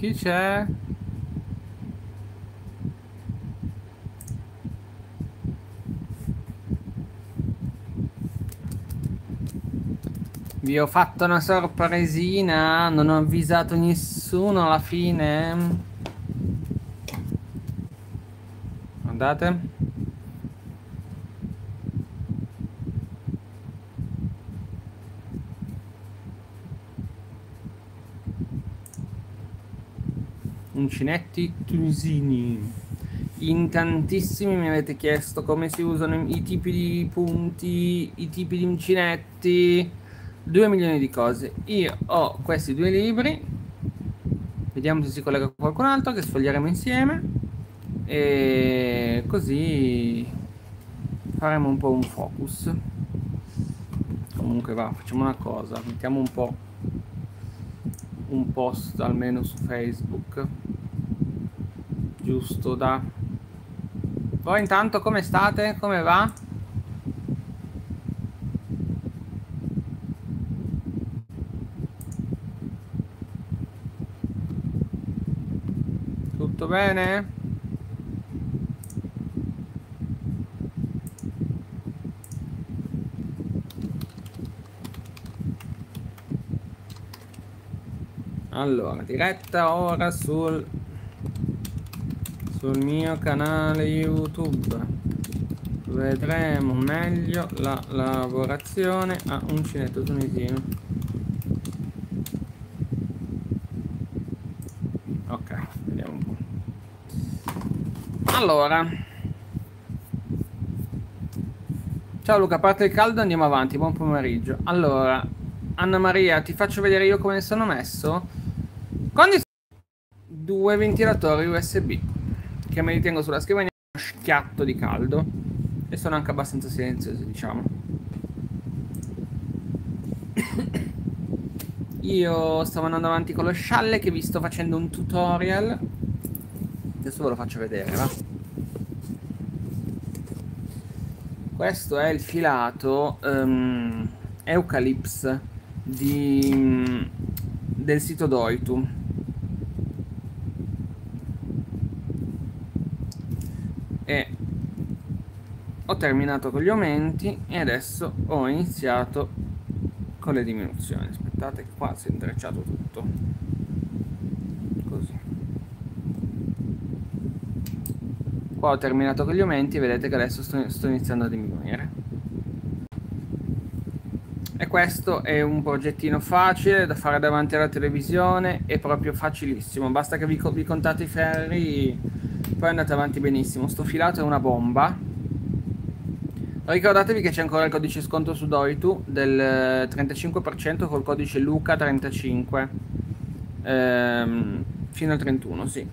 Chi c'è? Vi ho fatto una sorpresina, non ho avvisato nessuno alla fine. Guardate. Uncinetti tunisini. In tantissimi mi avete chiesto come si usano i tipi di punti, i tipi di uncinetti, due milioni di cose. Io ho questi due libri, vediamo se si collega qualcun altro che sfoglieremo insieme e così faremo un po' un focus. Comunque va, facciamo una cosa, mettiamo un po' un post almeno su Facebook giusto da voi intanto come state? come va? tutto bene? Allora, diretta ora sul, sul mio canale YouTube. Vedremo meglio la lavorazione a un cinetto tunisino. Ok, vediamo un po'. Allora. Ciao Luca, a parte il caldo andiamo avanti, buon pomeriggio. Allora, Anna Maria, ti faccio vedere io come sono messo? Con due ventilatori USB che me li tengo sulla scrivania uno schiatto di caldo. E sono anche abbastanza silenziosi diciamo. Io stavo andando avanti con lo scialle che vi sto facendo un tutorial. Adesso ve lo faccio vedere va. Questo è il filato um, Eucalypse di, del sito Doitu e ho terminato con gli aumenti e adesso ho iniziato con le diminuzioni. Aspettate qua si è intrecciato tutto. Così. Qua ho terminato con gli aumenti e vedete che adesso sto, sto iniziando a diminuire. E questo è un progettino facile da fare davanti alla televisione è proprio facilissimo. Basta che vi, vi contate i ferri poi andate avanti benissimo. Sto filato è una bomba. Ricordatevi che c'è ancora il codice sconto su Doitu del 35% col codice Luca35 ehm, fino al 31, sì.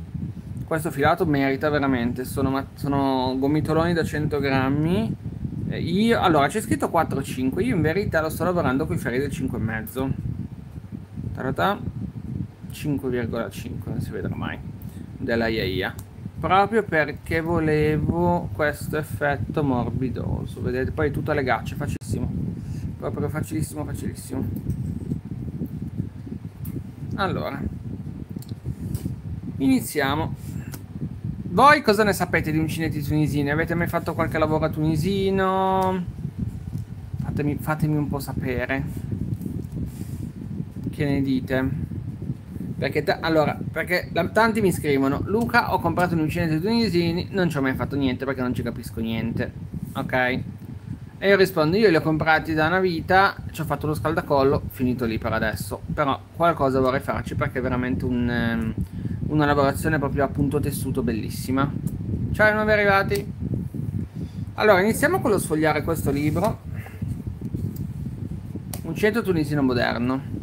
Questo filato merita veramente, sono, sono gomitoloni da 100 grammi. Eh, io, allora, c'è scritto 4-5, io in verità lo sto lavorando con i ferri del 5,5. Tarata 5,5, non si vedrà mai, della IAIA proprio perché volevo questo effetto morbidoso. Vedete poi tutto alle gacce facilissimo. Proprio facilissimo facilissimo. Allora. Iniziamo. Voi cosa ne sapete di uncineti tunisini? Avete mai fatto qualche lavoro a tunisino? Fatemi, fatemi un po' sapere. Che ne dite perché, allora, perché tanti mi scrivono Luca ho comprato un uncinetto tunisini Non ci ho mai fatto niente perché non ci capisco niente Ok? E io rispondo io li ho comprati da una vita Ci ho fatto lo scaldacollo Finito lì per adesso. Però qualcosa vorrei farci perché è veramente un, um, una lavorazione proprio a punto tessuto bellissima Ciao ai nuovi arrivati. Allora iniziamo con lo sfogliare questo libro. Uncinetto tunisino moderno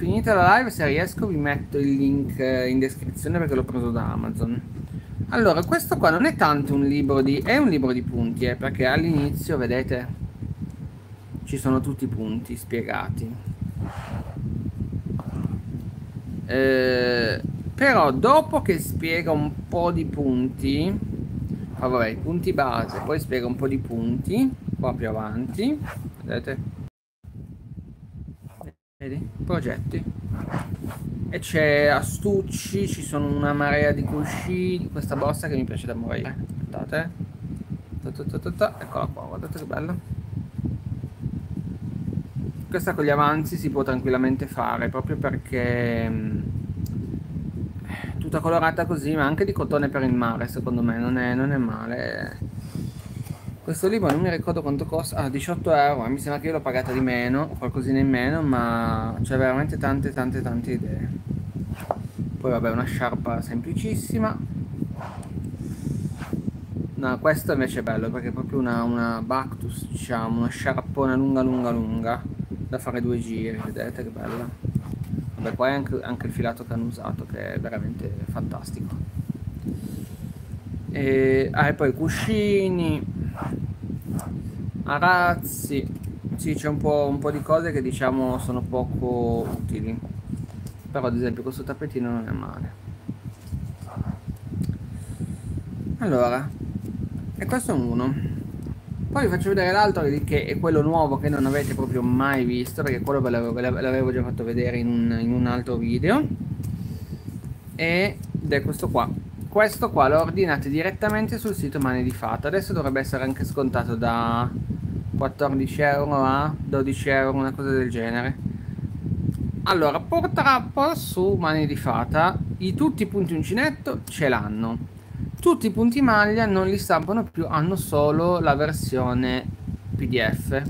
finita la live se riesco vi metto il link eh, in descrizione perché l'ho preso da Amazon. Allora questo qua non è tanto un libro di è un libro di punti eh, perché all'inizio vedete ci sono tutti i punti spiegati. Eh, però dopo che spiega un po' di punti ah, vabbè punti base poi spiega un po' di punti qua più avanti vedete Vedi? Progetti. e c'è astucci, ci sono una marea di cuscini, questa borsa che mi piace da morire. Aspettate. Ta ta Eccola qua, guardate che bella. Questa con gli avanzi si può tranquillamente fare, proprio perché mm, tutta colorata così, ma anche di cotone per il mare, secondo me, non è, non è male. Questo libro non mi ricordo quanto costa, ah 18 euro, mi sembra che io l'ho pagata di meno, qualcosina in meno, ma c'è veramente tante tante tante idee. Poi vabbè una sciarpa semplicissima. No, questo invece è bello perché è proprio una, una Bactus, diciamo, una sciarpona lunga lunga lunga da fare due giri, vedete che bella. Vabbè, poi anche, anche il filato che hanno usato che è veramente fantastico. E, ah, e poi cuscini, arazzi, sì c'è un po', un po' di cose che diciamo sono poco utili, però ad esempio questo tappetino non è male. Allora, e questo è uno. Poi vi faccio vedere l'altro che è quello nuovo che non avete proprio mai visto, perché quello ve l'avevo già fatto vedere in un, in un altro video. Ed è questo qua questo qua lo ordinate direttamente sul sito Mani di Fata adesso dovrebbe essere anche scontato da 14 euro a 12 euro una cosa del genere allora purtroppo su Mani di Fata i, tutti i punti uncinetto ce l'hanno tutti i punti maglia non li stampano più hanno solo la versione pdf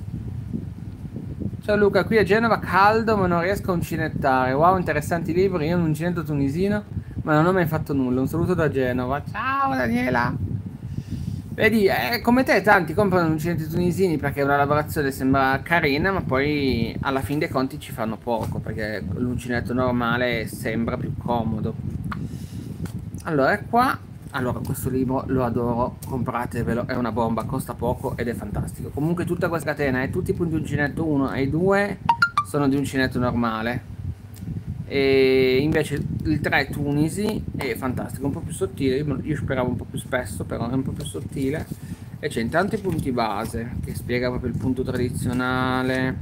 Ciao Luca, qui a Genova caldo ma non riesco a uncinettare. Wow, interessanti libri, io un uncinetto tunisino ma non ho mai fatto nulla. Un saluto da Genova. Ciao Daniela. Vedi, eh, come te tanti comprano uncinetti tunisini perché una lavorazione sembra carina, ma poi alla fin dei conti ci fanno poco, perché l'uncinetto normale sembra più comodo. Allora, qua. Allora, questo libro lo adoro, compratevelo, è una bomba, costa poco ed è fantastico. Comunque tutta questa catena e tutti i punti uncinetto 1 e 2 sono di uncinetto normale e invece il 3 Tunisi è fantastico, un po' più sottile, io speravo un po' più spesso, però è un po' più sottile. E c'è in tanti punti base che spiega proprio il punto tradizionale.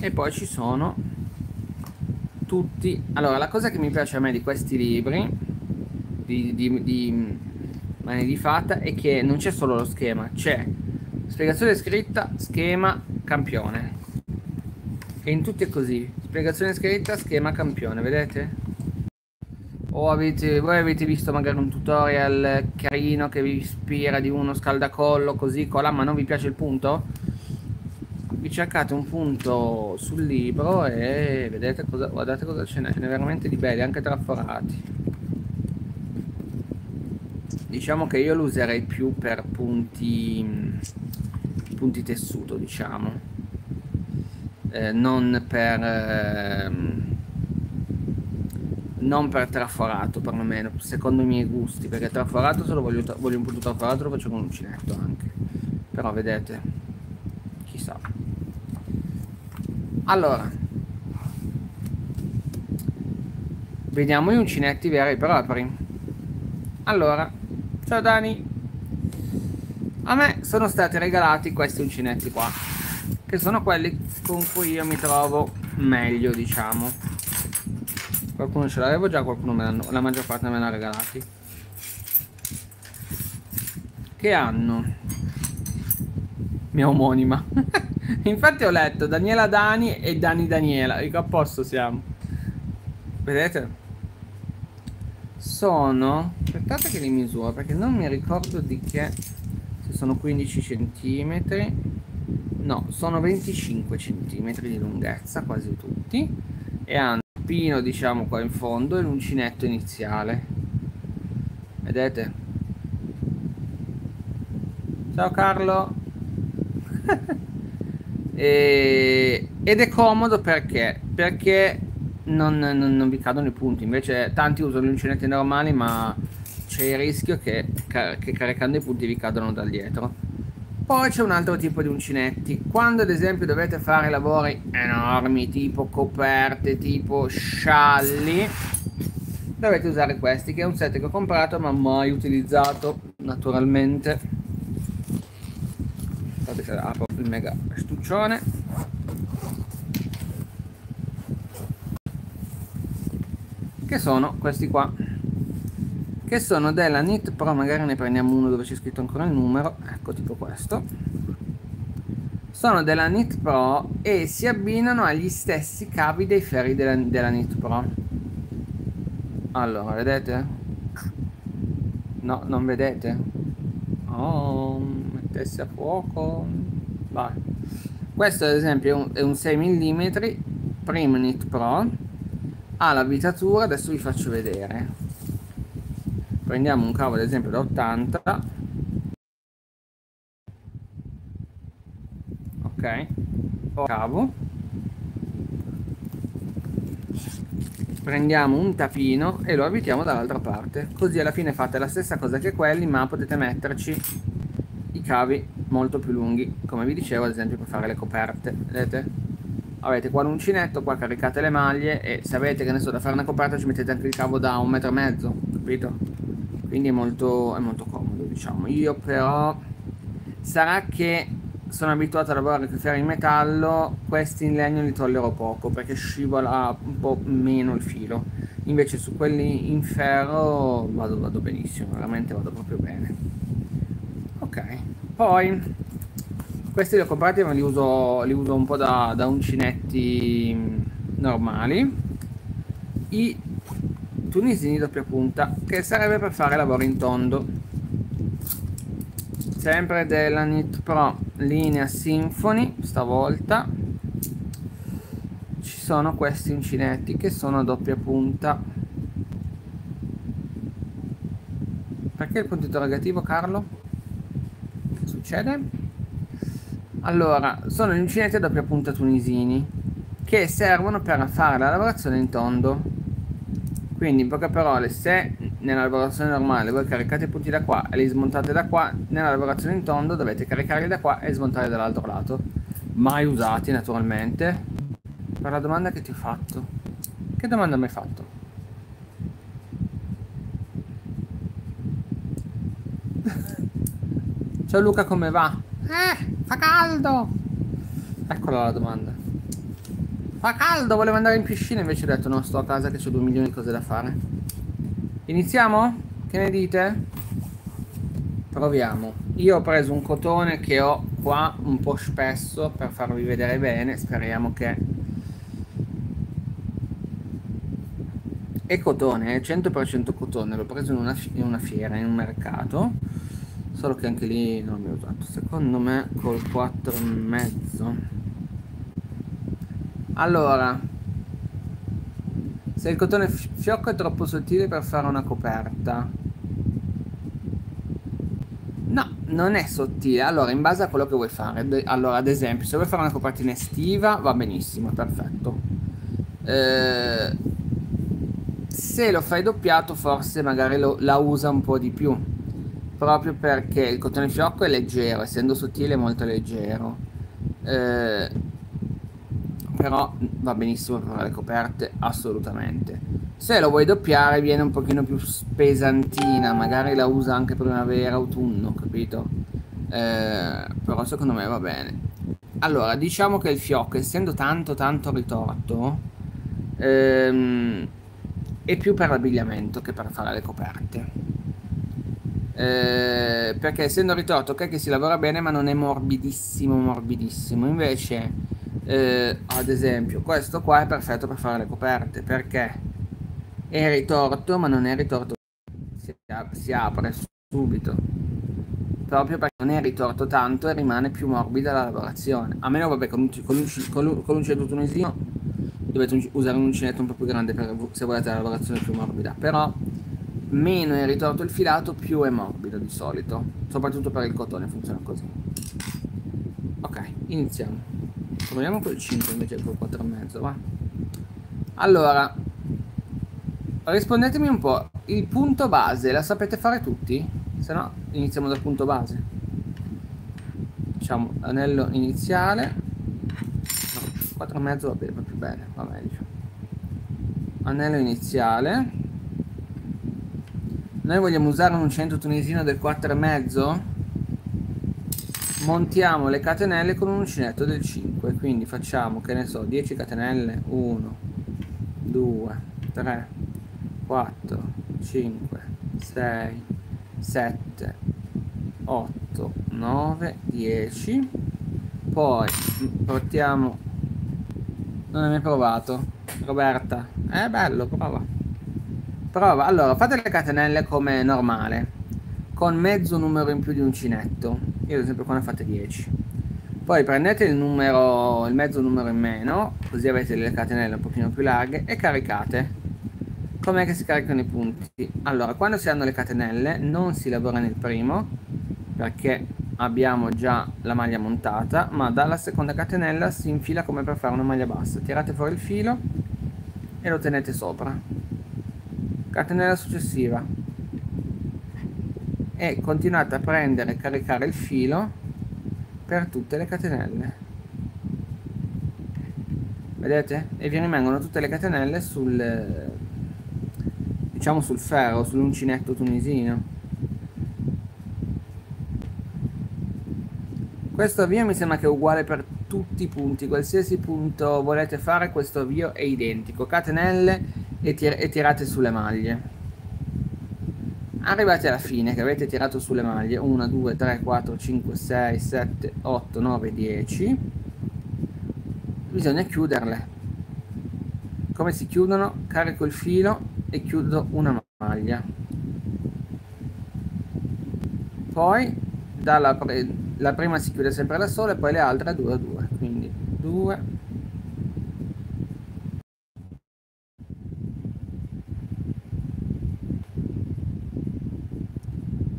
E poi ci sono tutti allora la cosa che mi piace a me di questi libri di, di, di mani di fatta è che non c'è solo lo schema c'è spiegazione scritta schema campione. E in tutti è così spiegazione scritta schema campione vedete? O avete, voi avete visto magari un tutorial carino che vi ispira di uno scaldacollo così colà ma non vi piace il punto? Vi cercate un punto sul libro e vedete cosa guardate cosa ce n'è ce n'è veramente di belli anche traforati. Diciamo che io lo userei più per punti punti tessuto diciamo eh, non per eh, non per traforato perlomeno secondo i miei gusti perché traforato se lo voglio, voglio un po' traforato lo faccio con un uncinetto anche. Però vedete chissà. Allora. Vediamo gli uncinetti veri e propri. Allora ciao Dani. A me sono stati regalati questi uncinetti qua che sono quelli con cui io mi trovo meglio diciamo. Qualcuno ce l'avevo già qualcuno me l'hanno la maggior parte me l'ha regalati. Che hanno? Mia omonima. Infatti ho letto Daniela Dani e Dani Daniela. Dico a posto siamo. Vedete? Sono aspettate che li misuro perché non mi ricordo di che se sono 15 centimetri no sono 25 cm di lunghezza quasi tutti e hanno un pino diciamo qua in fondo e l'uncinetto iniziale. Vedete? Ciao Carlo. E, ed è comodo perché? Perché non, non, non, vi cadono i punti. Invece tanti usano gli uncinetti normali ma c'è il rischio che, che caricando i punti vi cadono da dietro poi c'è un altro tipo di uncinetti. Quando ad esempio dovete fare lavori enormi, tipo coperte, tipo scialli, dovete usare questi, che è un set che ho comprato ma mai utilizzato, naturalmente. Guardate se apro il mega stuccione. che sono questi qua che sono della NIT Pro magari ne prendiamo uno dove c'è scritto ancora il numero ecco tipo questo. Sono della NIT Pro e si abbinano agli stessi cavi dei ferri della, della NIT Pro. Allora vedete? no non vedete? oh mettesse a fuoco. Vai. Questo ad esempio è un, è un 6 mm primo NIT Pro. Ha l'abitatura adesso vi faccio vedere prendiamo un cavo ad esempio da 80 ok. Cavo. Prendiamo un tapino e lo abitiamo dall'altra parte. Così alla fine fate la stessa cosa che quelli ma potete metterci i cavi molto più lunghi come vi dicevo ad esempio per fare le coperte. Vedete? Avete qua l'uncinetto qua caricate le maglie e se avete che ne so da fare una coperta ci mettete anche il cavo da un metro e mezzo capito quindi è molto, è molto comodo diciamo io però sarà che sono abituato a lavorare con ferri in metallo, questi in legno li tollero poco perché scivola un po' meno il filo. Invece su quelli in ferro vado, vado benissimo, veramente vado proprio bene. Ok, poi questi li ho comprati ma li uso, li uso un po' da, da uncinetti normali. I tunisini doppia punta che sarebbe per fare lavoro in tondo sempre della Nit Pro linea Symphony stavolta ci sono questi uncinetti che sono a doppia punta perché il punto interrogativo Carlo? che succede? allora sono gli uncinetti a doppia punta tunisini che servono per fare la lavorazione in tondo quindi in poche parole se nella lavorazione normale voi caricate i punti da qua e li smontate da qua, nella lavorazione in tondo dovete caricarli da qua e smontare dall'altro lato. Mai usati naturalmente. Per la domanda che ti ho fatto. Che domanda mi hai fatto? Ciao Luca, come va? Eh, fa caldo! Eccola la domanda. Fa caldo, volevo andare in piscina, invece ho detto no, sto a casa che ho due milioni di cose da fare. Iniziamo? Che ne dite? Proviamo. Io ho preso un cotone che ho qua un po' spesso per farvi vedere bene. Speriamo che... È cotone, è 100% cotone. L'ho preso in una, in una fiera, in un mercato. Solo che anche lì non l'ho usato. Secondo me col 4,5. Allora, se il cotone fiocco è troppo sottile per fare una coperta. No, non è sottile. Allora, in base a quello che vuoi fare. Allora, ad esempio, se vuoi fare una copertina estiva, va benissimo, perfetto. Eh, se lo fai doppiato, forse magari lo, la usa un po' di più. Proprio perché il cotone fiocco è leggero, essendo sottile è molto leggero. Eh, però va benissimo per le coperte assolutamente. Se lo vuoi doppiare viene un pochino più pesantina magari la usa anche primavera autunno capito? Eh, però secondo me va bene. Allora diciamo che il fiocco essendo tanto tanto ritorto ehm, è più per l'abbigliamento che per fare le coperte. Eh, perché essendo ritorto ok che si lavora bene ma non è morbidissimo morbidissimo. Invece eh, ad esempio questo qua è perfetto per fare le coperte perché è ritorto ma non è ritorto. Si, si apre subito. Proprio perché non è ritorto tanto e rimane più morbida la lavorazione. A meno vabbè con con con con un tunisino dovete usare un uncinetto un po' più grande per, se volete la lavorazione più morbida. Però meno è ritorto il filato più è morbido di solito. Soprattutto per il cotone funziona così. Ok iniziamo proviamo col 5 invece che col 4,5 va. Allora rispondetemi un po' il punto base la sapete fare tutti? se no iniziamo dal punto base. Facciamo anello iniziale. No, 4,5 va bene va più bene va meglio. Anello iniziale. Noi vogliamo usare un centro tunisino del 4,5 montiamo le catenelle con un uncinetto del 5 quindi facciamo che ne so 10 catenelle 1 2 3 4 5 6 7 8 9 10 poi portiamo non hai mai provato Roberta. È bello prova. Prova. Allora fate le catenelle come normale con mezzo numero in più di uncinetto io ad esempio qua ne fate 10 poi prendete il numero il mezzo numero in meno così avete le catenelle un pochino più larghe e caricate. Com'è che si caricano i punti? Allora quando si hanno le catenelle non si lavora nel primo perché abbiamo già la maglia montata ma dalla seconda catenella si infila come per fare una maglia bassa. Tirate fuori il filo e lo tenete sopra. Catenella successiva e continuate a prendere e caricare il filo per tutte le catenelle vedete? e vi rimangono tutte le catenelle sul diciamo sul ferro, sull'uncinetto tunisino Questo avvio mi sembra che è uguale per tutti i punti, qualsiasi punto volete fare questo avvio è identico, catenelle e, tir e tirate sulle maglie. Arrivati alla fine che avete tirato sulle maglie 1, 2, 3, 4, 5, 6, 7, 8, 9, 10 bisogna chiuderle. Come si chiudono? carico il filo e chiudo una maglia. Poi dalla la prima si chiude sempre da sola e poi le altre 2 a 2 quindi 2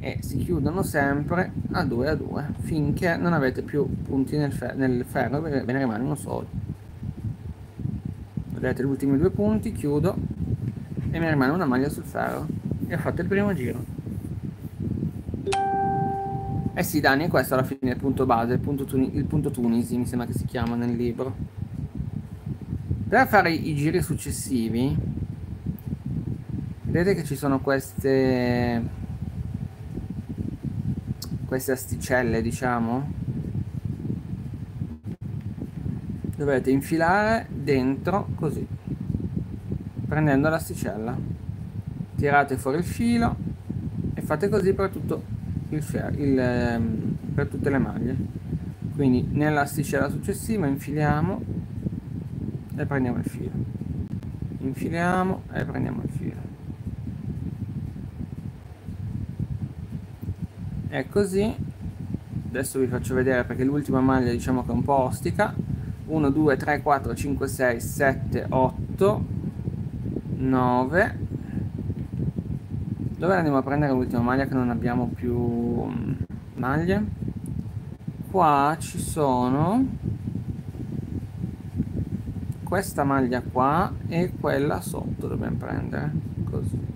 e chiudono sempre a 2 a 2 finché non avete più punti nel, fer nel ferro ve ne rimane uno solo. Vedete gli ultimi due punti chiudo e mi rimane una maglia sul ferro. E ho fatto il primo giro. Eh sì, Dani, questo alla fine è il punto base, il punto, il punto Tunisi, mi sembra che si chiama nel libro. Per fare i giri successivi, vedete che ci sono queste, queste asticelle, diciamo. Dovete infilare dentro così, prendendo l'asticella. Tirate fuori il filo e fate così per tutto il, il, ehm, per tutte le maglie quindi nell'asticella successiva infiliamo e prendiamo il filo infiliamo e prendiamo il filo e così adesso vi faccio vedere perché l'ultima maglia diciamo che è un po' ostica 1 2 3 4 5 6 7 8 9 dove andiamo a prendere l'ultima maglia che non abbiamo più mm, maglie? Qua ci sono questa maglia qua e quella sotto dobbiamo prendere, così.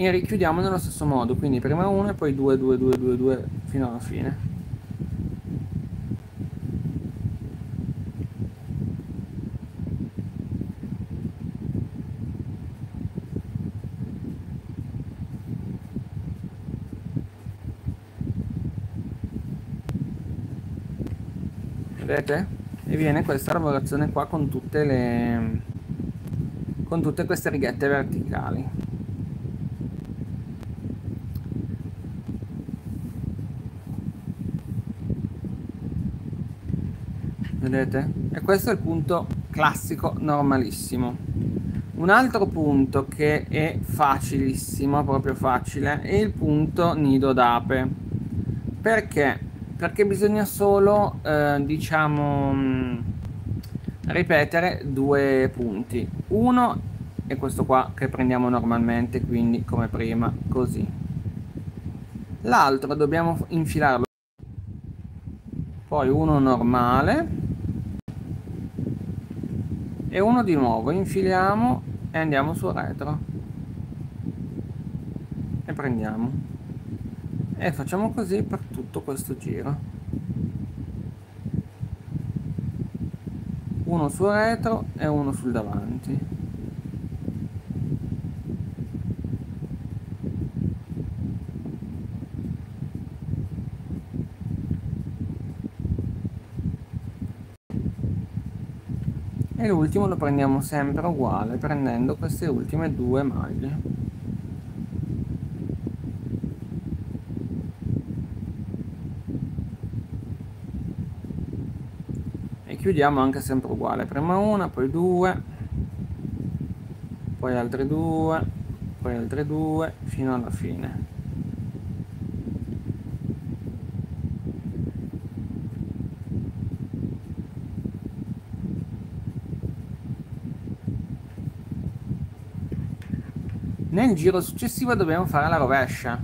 E richiudiamo nello stesso modo, quindi prima 1 e poi 2, 2, 2, 2, 2 fino alla fine. vedete e viene questa lavorazione qua con tutte le con tutte queste righette verticali vedete? E questo è il punto classico normalissimo. Un altro punto che è facilissimo proprio facile è il punto nido d'ape. Perché? Perché bisogna solo eh, diciamo mh, ripetere due punti. Uno è questo qua che prendiamo normalmente quindi come prima così. L'altro dobbiamo infilarlo. Poi uno normale e uno di nuovo infiliamo e andiamo sul retro. E prendiamo. E facciamo così per tutto questo giro. Uno sul retro e uno sul davanti e l'ultimo lo prendiamo sempre uguale prendendo queste ultime due maglie. E chiudiamo anche sempre uguale prima una poi due poi altre due poi altre due fino alla fine nel giro successivo dobbiamo fare la rovescia.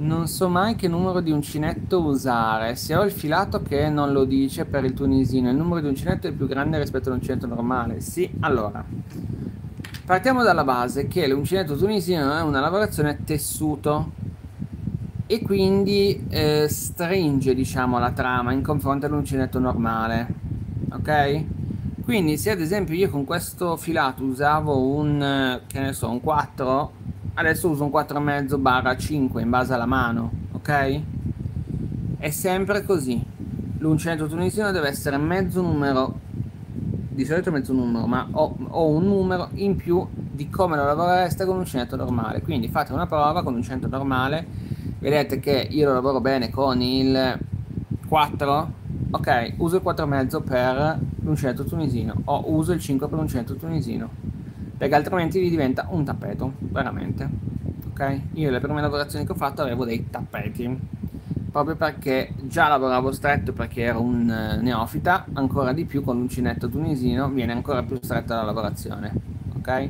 Non so mai che numero di uncinetto usare. Se ho il filato che non lo dice per il tunisino il numero di uncinetto è più grande rispetto all'uncinetto normale. Sì allora partiamo dalla base che l'uncinetto tunisino è una lavorazione tessuto e quindi eh, stringe diciamo la trama in confronto all'uncinetto normale ok quindi se ad esempio io con questo filato usavo un, che ne so, un 4, adesso uso un 4,5 barra 5 in base alla mano, ok? È sempre così. L'uncinetto tunisino deve essere mezzo numero, di solito mezzo numero, ma ho, ho un numero in più di come lo lavorereste con un uncinetto normale. Quindi fate una prova con un uncinetto normale, vedete che io lo lavoro bene con il 4, ok, uso il 4,5 per l'uncinetto tunisino. O uso il 5 per l'uncinetto tunisino. Perché altrimenti vi diventa un tappeto veramente. Ok? Io le prime lavorazioni che ho fatto avevo dei tappeti. Proprio perché già lavoravo stretto perché ero un eh, neofita ancora di più con l'uncinetto tunisino viene ancora più stretta la lavorazione. Ok?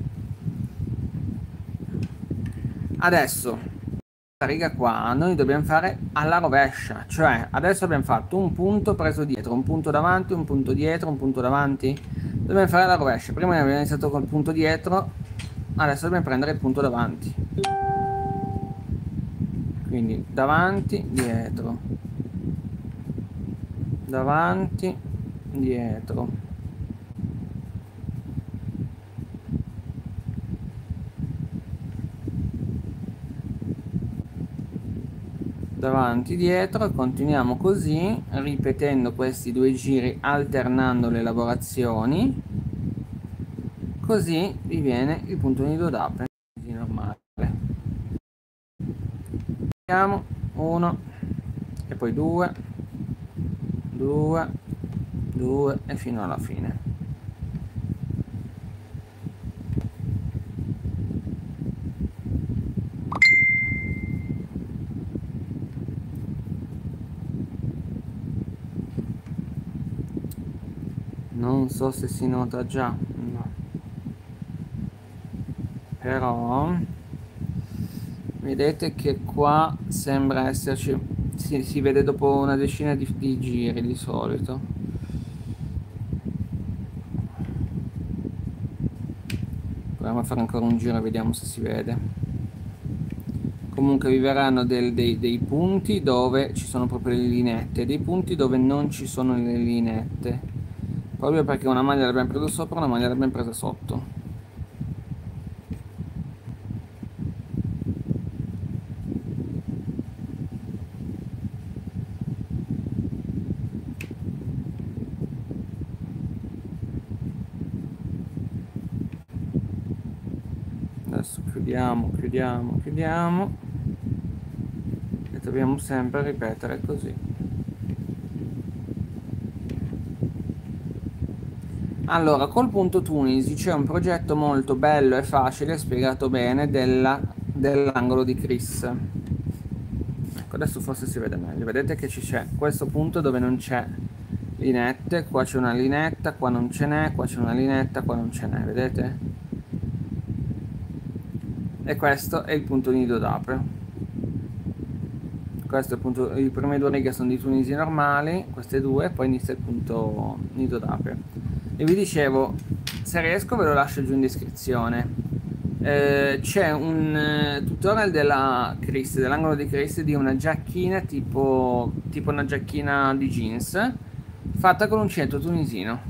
Adesso riga qua noi dobbiamo fare alla rovescia cioè adesso abbiamo fatto un punto preso dietro un punto davanti un punto dietro un punto davanti. Dobbiamo fare la rovescia. Prima abbiamo iniziato col punto dietro adesso dobbiamo prendere il punto davanti. Quindi davanti dietro. Davanti dietro davanti dietro e continuiamo così ripetendo questi due giri alternando le lavorazioni. Così vi viene il punto nido d'ape normale. Vediamo uno e poi due due due e fino alla fine non so se si nota già no. però vedete che qua sembra esserci si, si vede dopo una decina di, di giri di solito. Proviamo a fare ancora un giro e vediamo se si vede. Comunque vi verranno del, dei, dei, punti dove ci sono proprio le linette dei punti dove non ci sono le linette proprio perché una maglia l'abbiamo presa sopra e una maglia l'abbiamo presa sotto. Adesso chiudiamo chiudiamo chiudiamo. E dobbiamo sempre ripetere così Allora, col punto Tunisi c'è un progetto molto bello e facile, spiegato bene, dell'angolo di Chris. Ecco, adesso forse si vede meglio. Vedete che ci c'è questo punto dove non c'è linette, qua c'è una linetta, qua non ce n'è, qua c'è una linetta, qua non ce n'è, vedete? E questo è il punto nido d'ape. Questo è il punto, le prime due righe sono di Tunisi normali, queste due, poi inizia il punto nido d'ape e vi dicevo se riesco ve lo lascio giù in descrizione. Eh, c'è un eh, tutorial della Chris dell'angolo di Chris di una giacchina tipo, tipo una giacchina di jeans fatta con un centro tunisino.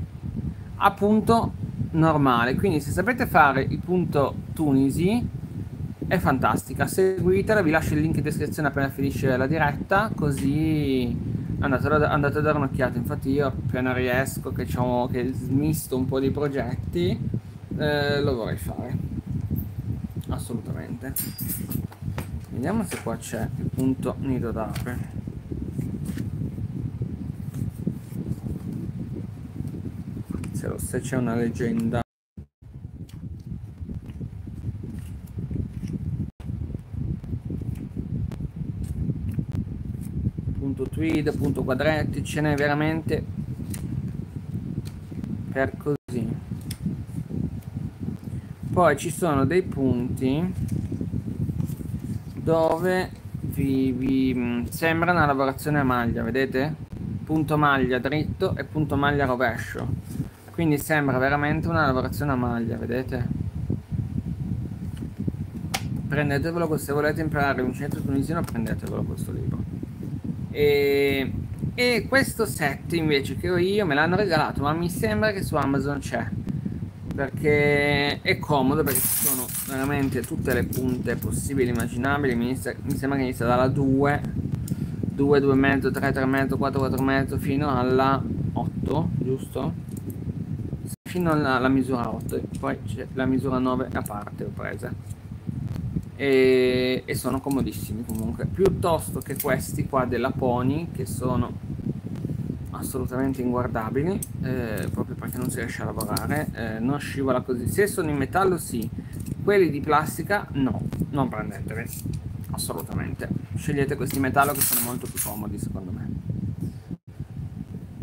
A punto normale. Quindi se sapete fare il punto tunisi è fantastica. Seguitela vi lascio il link in descrizione appena finisce la diretta così andate, andate a dare un'occhiata. Infatti io appena riesco che, diciamo, che smisto un po' di progetti eh, lo vorrei fare. Assolutamente. Vediamo se qua c'è il punto nido d'ape se c'è una leggenda punto tweed punto quadretti ce n'è veramente per così. Poi ci sono dei punti dove vi, vi mm, sembra una lavorazione a maglia vedete? Punto maglia dritto e punto maglia rovescio. Quindi sembra veramente una lavorazione a maglia vedete? Prendetevelo se volete imparare un centro tunisino prendetevelo questo libro e, e questo set invece che ho io me l'hanno regalato ma mi sembra che su Amazon c'è perché è comodo perché ci sono veramente tutte le punte possibili immaginabili mi, inizia, mi sembra che inizia dalla 2 2 2,5 3 3,5 4 4,5 fino alla 8 giusto? fino alla, alla misura 8 e poi c'è la misura 9 a parte ho presa e, e sono comodissimi comunque. Piuttosto che questi qua della Pony che sono assolutamente inguardabili eh, proprio perché non si riesce a lavorare eh, non scivola così. Se sono in metallo sì. Quelli di plastica no. Non prendeteli assolutamente. Scegliete questi metallo che sono molto più comodi secondo me.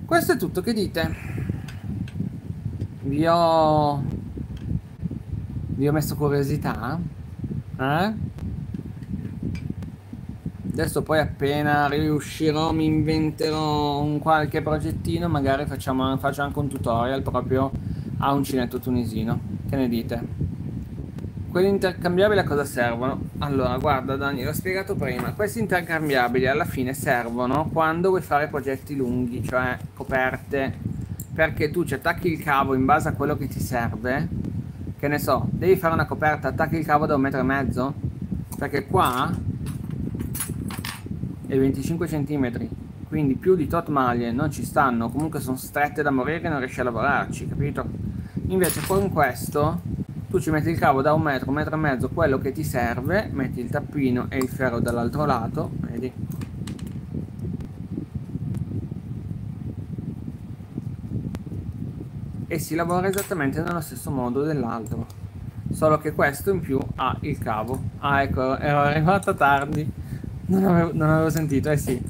Questo è tutto. Che dite? Vi ho vi ho messo curiosità eh? Adesso poi appena riuscirò mi inventerò un qualche progettino, magari facciamo, faccio anche un tutorial proprio a uncinetto tunisino. Che ne dite? Quelli intercambiabili a cosa servono? Allora, guarda Dani, l'ho spiegato prima. Questi intercambiabili alla fine servono quando vuoi fare progetti lunghi, cioè coperte, perché tu ci attacchi il cavo in base a quello che ti serve. Che ne so, devi fare una coperta, attacchi il cavo da un metro e mezzo. Perché qua e 25 cm quindi più di tot maglie non ci stanno comunque sono strette da morire e non riesci a lavorarci capito invece con questo tu ci metti il cavo da un metro un metro e mezzo quello che ti serve metti il tappino e il ferro dall'altro lato vedi e si lavora esattamente nello stesso modo dell'altro. Solo che questo in più ha il cavo. Ah ecco ero arrivata tardi. Non avevo, non avevo sentito, eh sì.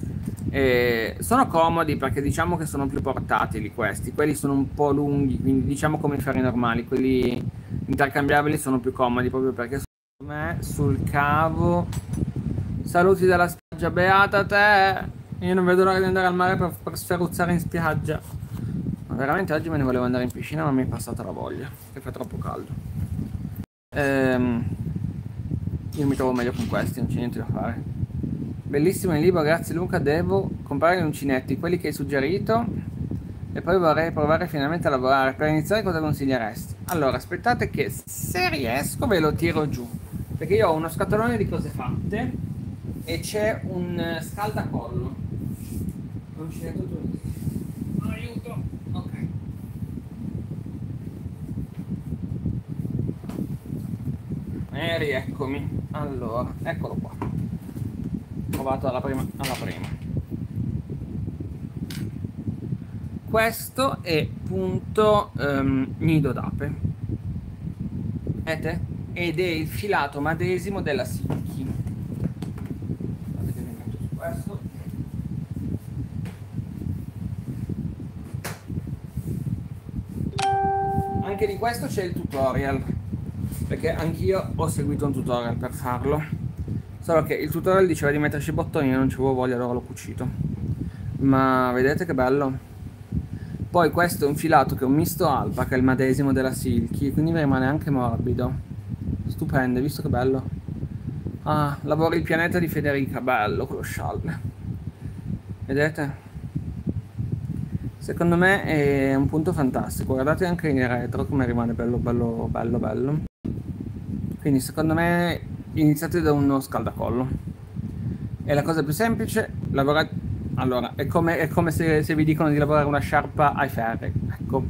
E sono comodi perché diciamo che sono più portatili questi, quelli sono un po' lunghi, quindi diciamo come i ferri normali, quelli intercambiabili sono più comodi proprio perché secondo me sul cavo... Saluti dalla spiaggia, beata te! Io non vedo l'ora di andare al mare per, per sferruzzare in spiaggia. Veramente oggi me ne volevo andare in piscina ma mi è passata la voglia, che fa troppo caldo. Ehm, io mi trovo meglio con questi, non c'è niente da fare. Bellissimo il libro, grazie Luca, devo comprare gli uncinetti, quelli che hai suggerito e poi vorrei provare finalmente a lavorare. Per iniziare cosa consiglieresti? Allora, aspettate che se riesco ve lo tiro giù, perché io ho uno scatolone di cose fatte e c'è un scaldacollo. Uncinetto tu. E rieccomi. Allora, eccolo qua provato alla prima, alla prima. Questo è punto um, nido d'ape. Vedete? Ed è il filato madesimo della Silky. Anche di questo c'è il tutorial, perché anch'io ho seguito un tutorial per farlo. Solo che il tutorial diceva di metterci i bottoni e non ci avevo voglia, allora l'ho cucito. Ma vedete che bello? Poi questo è un filato che è un misto alpa, che è il medesimo della Silky, quindi mi rimane anche morbido. Stupendo, visto che bello? Ah, lavoro il pianeta di Federica, bello quello scialle. Vedete? Secondo me è un punto fantastico, guardate anche in retro come rimane bello bello bello bello. Quindi secondo me iniziate da uno scaldacollo. È la cosa più semplice, lavorate, allora, è come, è come se, se, vi dicono di lavorare una sciarpa ai ferri. Ecco.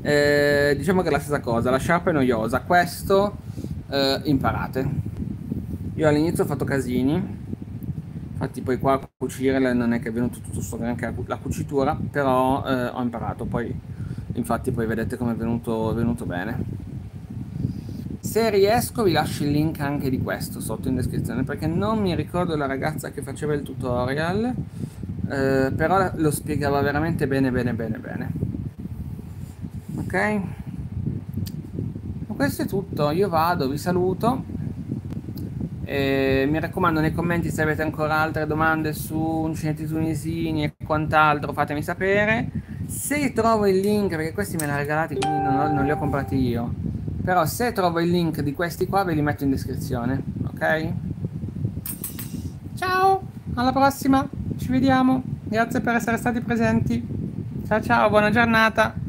Eh, diciamo che è la stessa cosa, la sciarpa è noiosa, questo eh, imparate. Io all'inizio ho fatto casini, infatti poi qua a cucire non è che è venuto tutto sto granché la cucitura, però eh, ho imparato, poi infatti poi vedete come è venuto, è venuto bene. Se riesco vi lascio il link anche di questo sotto in descrizione perché non mi ricordo la ragazza che faceva il tutorial eh, però lo spiegava veramente bene bene bene bene. Ok? Questo è tutto. Io vado vi saluto. E mi raccomando nei commenti se avete ancora altre domande su uncineti tunisini e quant'altro fatemi sapere. Se trovo il link perché questi me li ha regalati quindi non, non li ho comprati io però se trovo il link di questi qua ve li metto in descrizione ok? Ciao alla prossima. Ci vediamo. Grazie per essere stati presenti. Ciao ciao buona giornata